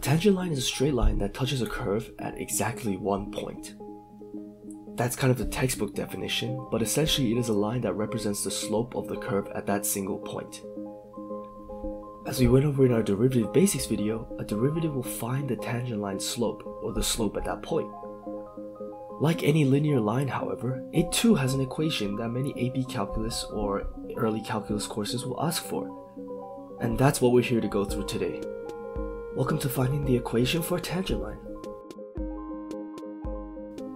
tangent line is a straight line that touches a curve at exactly one point. That's kind of the textbook definition, but essentially it is a line that represents the slope of the curve at that single point. As we went over in our derivative basics video, a derivative will find the tangent line slope, or the slope at that point. Like any linear line, however, it too has an equation that many AP calculus or early calculus courses will ask for. And that's what we're here to go through today. Welcome to finding the equation for a tangent line.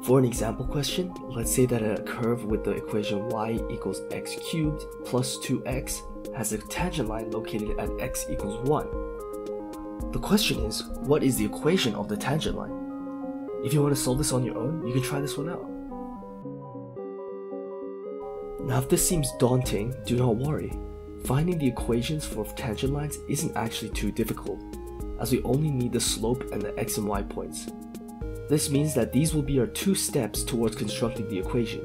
For an example question, let's say that a curve with the equation y equals x cubed plus 2x has a tangent line located at x equals 1. The question is, what is the equation of the tangent line? If you want to solve this on your own, you can try this one out. Now if this seems daunting, do not worry. Finding the equations for tangent lines isn't actually too difficult, as we only need the slope and the x and y points. This means that these will be our two steps towards constructing the equation.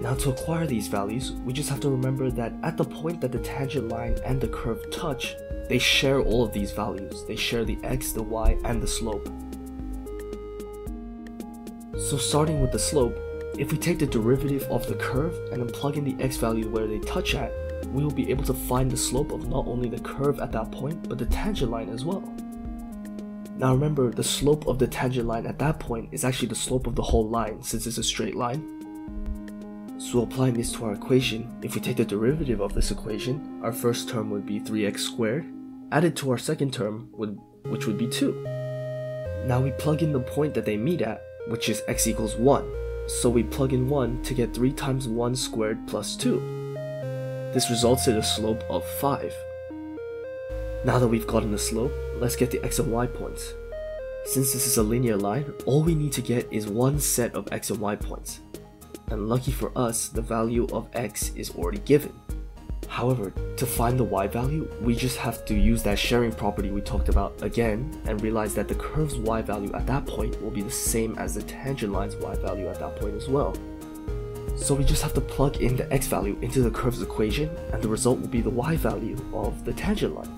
Now to acquire these values, we just have to remember that at the point that the tangent line and the curve touch, they share all of these values. They share the x, the y, and the slope. So starting with the slope, if we take the derivative of the curve and then plug in the x value where they touch at, we will be able to find the slope of not only the curve at that point, but the tangent line as well. Now remember, the slope of the tangent line at that point is actually the slope of the whole line since it's a straight line. So applying this to our equation, if we take the derivative of this equation, our first term would be 3x squared, added to our second term, would, which would be 2. Now we plug in the point that they meet at, which is x equals 1. So we plug in 1 to get 3 times 1 squared plus 2. This results in a slope of 5. Now that we've gotten the slope, let's get the x and y points. Since this is a linear line, all we need to get is one set of x and y points. And lucky for us, the value of x is already given. However, to find the y value, we just have to use that sharing property we talked about again and realize that the curve's y value at that point will be the same as the tangent line's y value at that point as well. So we just have to plug in the x value into the curve's equation and the result will be the y value of the tangent line.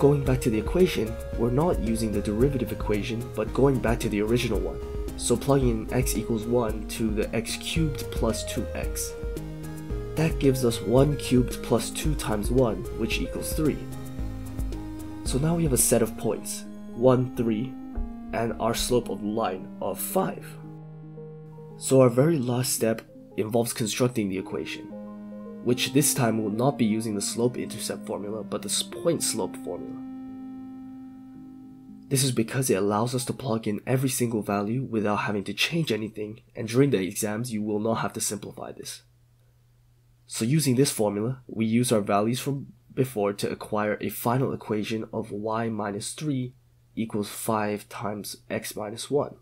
Going back to the equation, we're not using the derivative equation but going back to the original one. So plugging in x equals 1 to the x cubed plus 2x. That gives us 1 cubed plus 2 times 1, which equals 3. So now we have a set of points, 1, 3, and our slope of the line of 5. So our very last step involves constructing the equation, which this time will not be using the slope-intercept formula, but the point-slope formula. This is because it allows us to plug in every single value without having to change anything, and during the exams you will not have to simplify this. So using this formula, we use our values from before to acquire a final equation of y minus 3 equals 5 times x minus 1.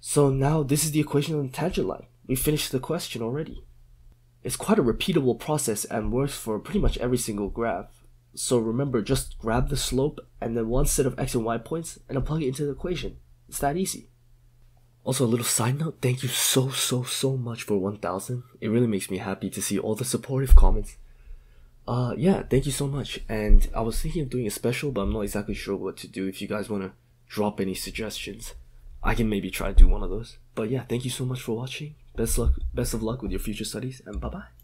So now this is the equation of the tangent line. We finished the question already. It's quite a repeatable process and works for pretty much every single graph. So remember, just grab the slope and then one set of x and y points and plug it into the equation. It's that easy. Also, a little side note, thank you so, so, so much for 1000. It really makes me happy to see all the supportive comments. Uh, yeah, thank you so much. And I was thinking of doing a special, but I'm not exactly sure what to do. If you guys want to drop any suggestions, I can maybe try to do one of those. But yeah, thank you so much for watching. Best luck, best of luck with your future studies, and bye bye.